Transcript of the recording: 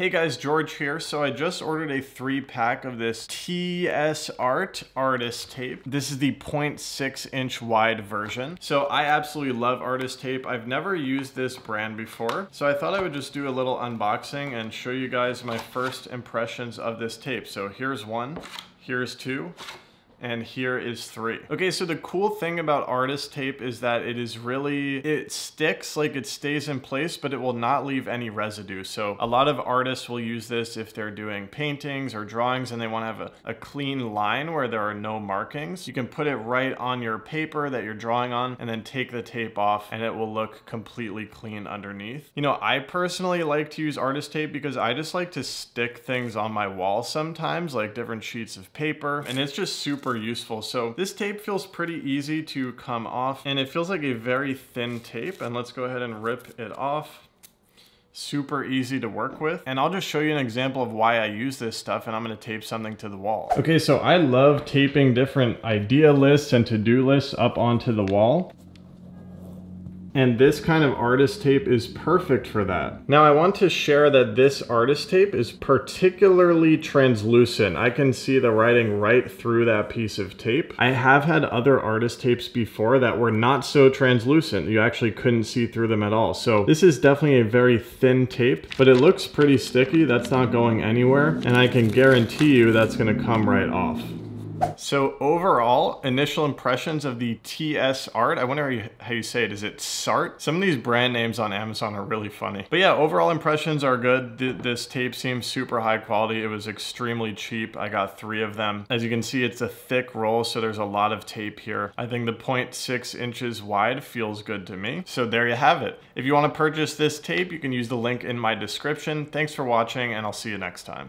Hey guys, George here. So I just ordered a three pack of this TSSART artist tape. This is the 0.6 inch wide version. So I absolutely love artist tape. I've never used this brand before. So I thought I would just do a little unboxing and show you guys my first impressions of this tape. So here's one, here's two, and here is three. Okay, so the cool thing about artist tape is that it is really, it sticks, like it stays in place, but it will not leave any residue. So a lot of artists will use this if they're doing paintings or drawings and they wanna have a, a clean line where there are no markings. You can put it right on your paper that you're drawing on and then take the tape off and it will look completely clean underneath. You know, I personally like to use artist tape because I just like to stick things on my wall sometimes, like different sheets of paper, and it's just super super useful. So this tape feels pretty easy to come off and it feels like a very thin tape. And let's go ahead and rip it off super easy to work with. And I'll just show you an example of why I use this stuff and I'm gonna tape something to the wall. Okay, so I love taping different idea lists and to-do lists up onto the wall. And this kind of artist tape is perfect for that. Now I want to share that this artist tape is particularly translucent. I can see the writing right through that piece of tape. I have had other artist tapes before that were not so translucent. You actually couldn't see through them at all. So this is definitely a very thin tape, but it looks pretty sticky. That's not going anywhere. And I can guarantee you that's gonna come right off. So overall, initial impressions of the TSSART, I wonder how you, how you, say it. Is it SART? Some of these brand names on Amazon are really funny. But yeah, overall impressions are good. Th this tape seems super high quality. It was extremely cheap. I got three of them. As you can see, it's a thick roll, so there's a lot of tape here. I think the 0.6 inches wide feels good to me. So there you have it. If you want to purchase this tape, you can use the link in my description. Thanks for watching, and I'll see you next time.